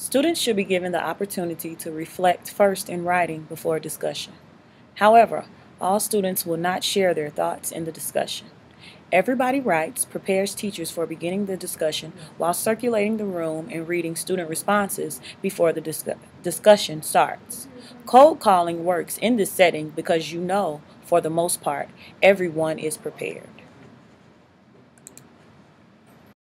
Students should be given the opportunity to reflect first in writing before discussion. However, all students will not share their thoughts in the discussion. Everybody Writes prepares teachers for beginning the discussion while circulating the room and reading student responses before the discu- discussion starts. Cold calling works in this setting because you know, for the most part, everyone is prepared.